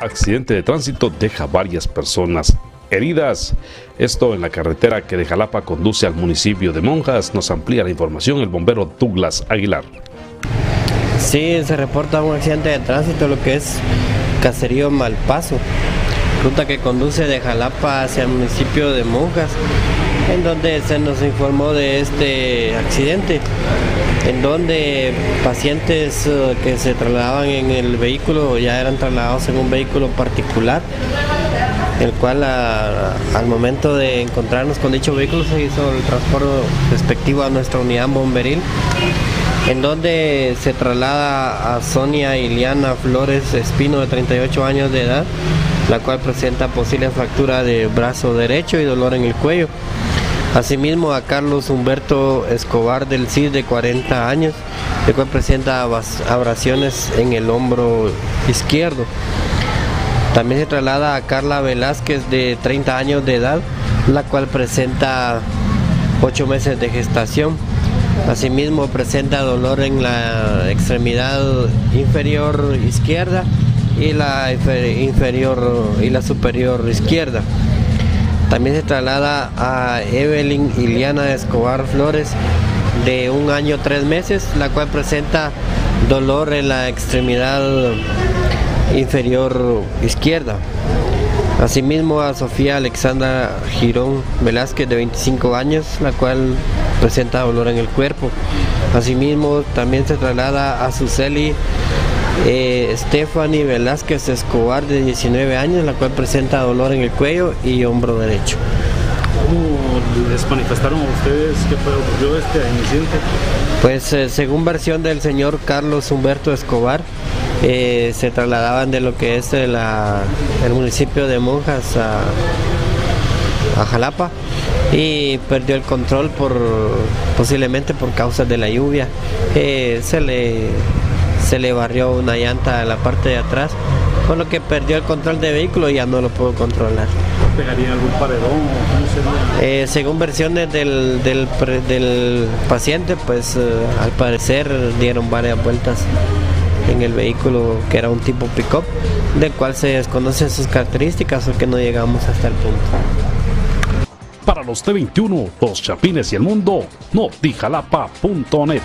Accidente de tránsito deja varias personas heridas. Esto en la carretera que de Jalapa conduce al municipio de Monjas. Nos amplía la información el bombero Douglas Aguilar. Sí, se reporta un accidente de tránsito, lo que es Caserío Malpaso, ruta que conduce de Jalapa hacia el municipio de Monjas, en donde se nos informó de este accidente, en donde pacientes eh, que se trasladaban en el vehículo ya eran trasladados en un vehículo particular el cual al momento de encontrarnos con dicho vehículo se hizo el transporte respectivo a nuestra unidad bomberil, en donde se traslada a Sonia Iliana Flores Espino de 38 años de edad, la cual presenta posible fractura de brazo derecho y dolor en el cuello. Asimismo a Carlos Humberto Escobar del CID de 40 años, el cual presenta abrasiones en el hombro izquierdo. También se traslada a Carla Velázquez de 30 años de edad, la cual presenta 8 meses de gestación. Asimismo presenta dolor en la extremidad inferior izquierda y la inferior y la superior izquierda. También se traslada a Evelyn Iliana Escobar Flores de un año tres meses, la cual presenta dolor en la extremidad inferior izquierda. Asimismo a Sofía Alexandra Girón Velázquez de 25 años, la cual presenta dolor en el cuerpo. Asimismo también se traslada a Suseli eh, Stephanie Velázquez Escobar de 19 años, la cual presenta dolor en el cuello y hombro derecho. ¿Cómo les manifestaron a ustedes qué fue ocurrió este incidente? Pues eh, según versión del señor Carlos Humberto Escobar, eh, se trasladaban de lo que es el municipio de Monjas a, Jalapa y perdió el control por posiblemente por causa de la lluvia. Eh, se le se le barrió una llanta a la parte de atrás, con lo que perdió el control de vehículo y ya no lo pudo controlar. ¿Pegaría algún paredón? Eh, según versiones del, del, del paciente, pues al parecer dieron varias vueltas en el vehículo que era un tipo pick-up, del cual se desconocen sus características o que no llegamos hasta el punto. Para los T21, los Chapines y el mundo, notijalapa.net.